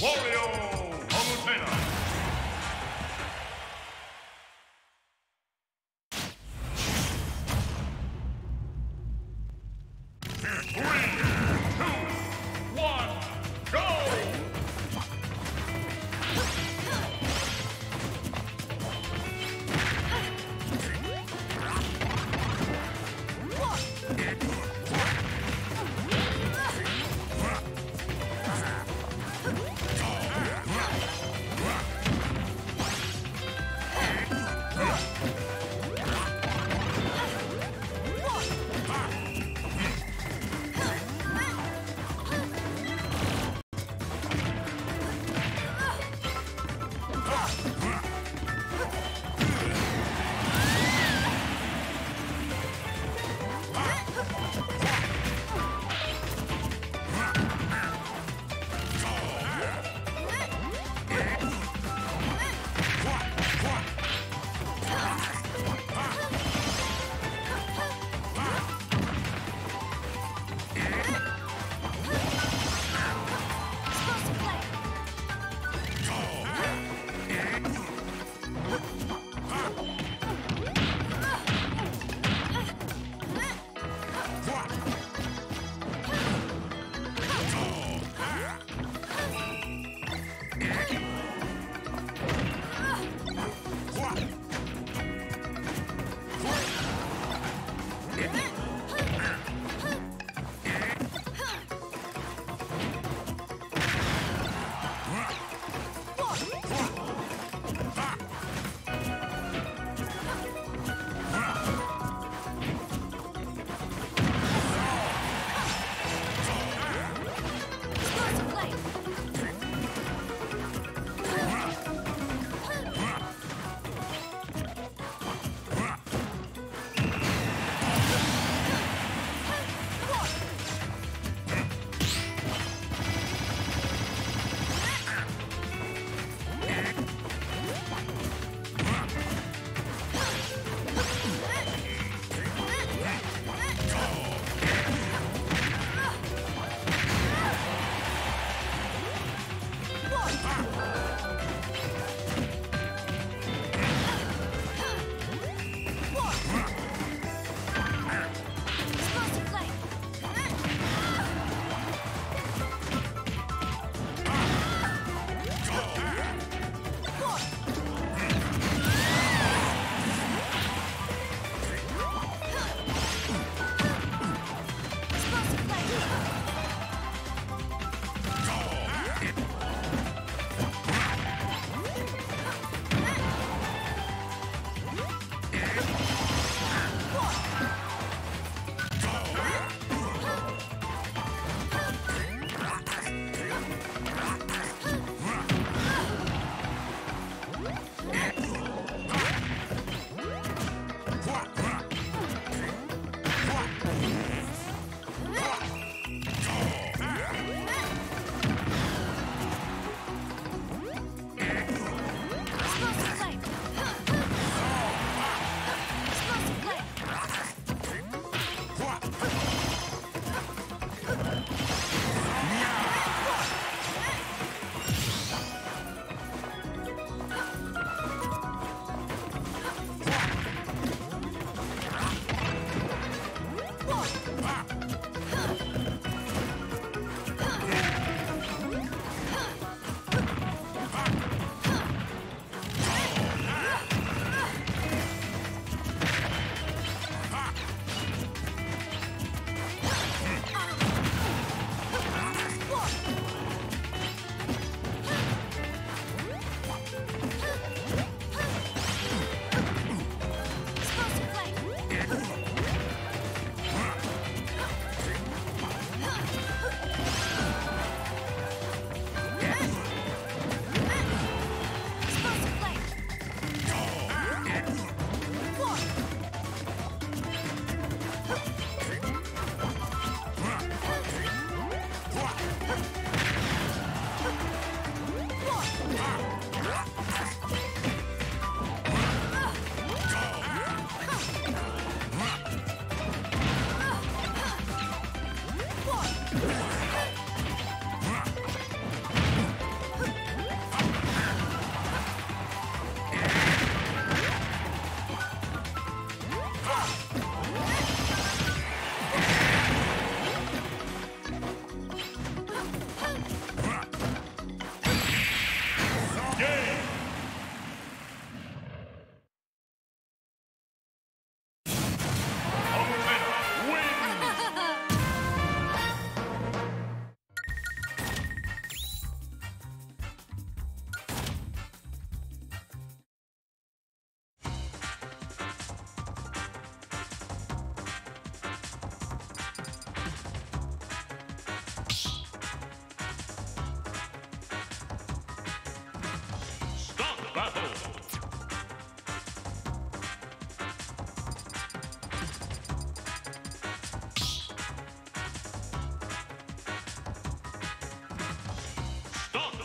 Wario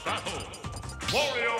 battle. Wario!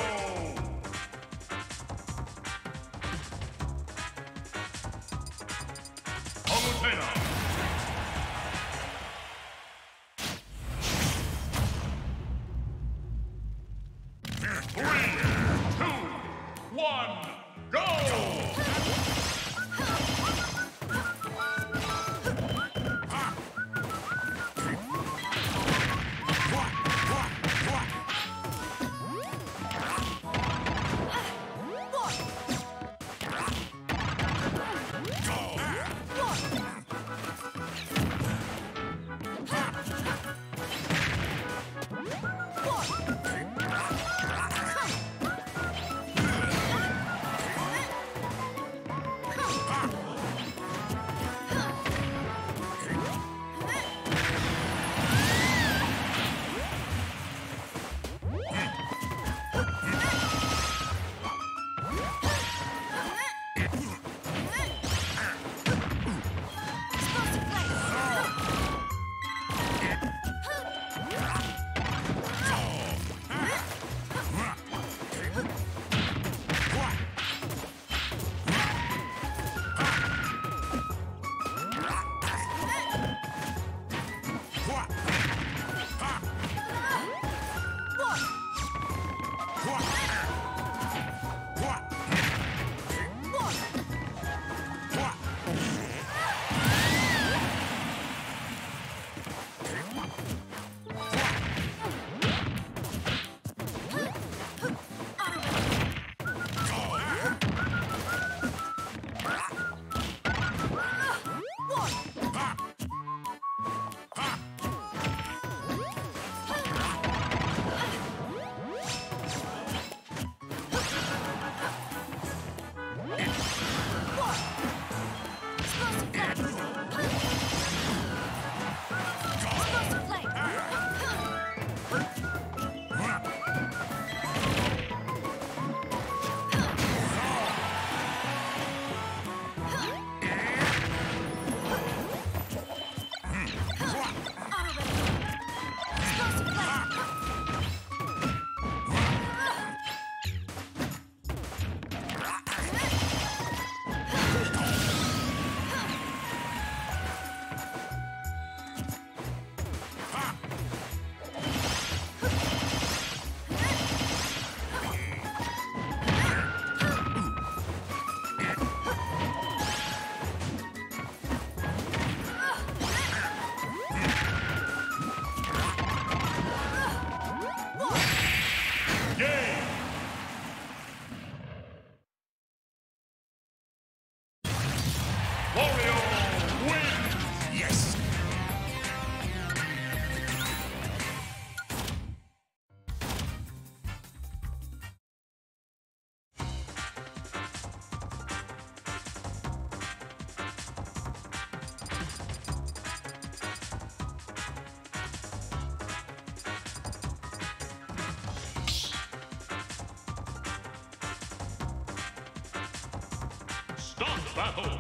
Battle!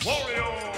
Wario